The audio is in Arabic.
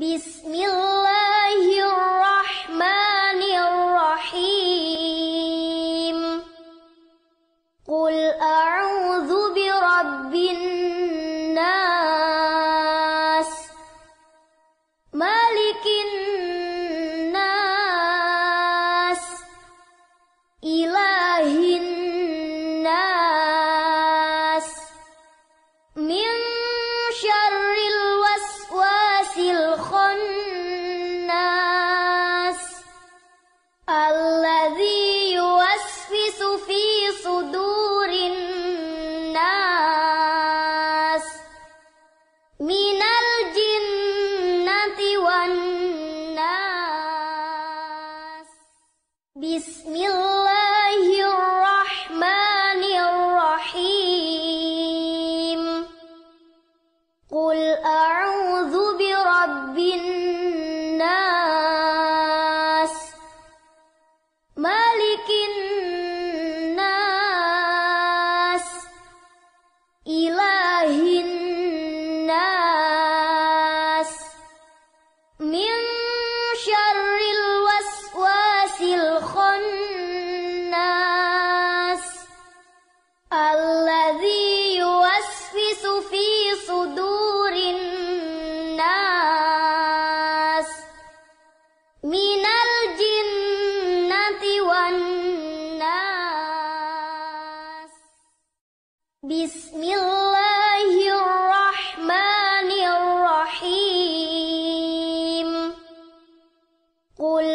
بسم صدور الناس من الجنة والناس. بسم الله الرحمن الرحيم. قل أعوذ الذي يوسوس في صدور الناس من الجنة والناس. بسم الله الرحمن الرحيم. قل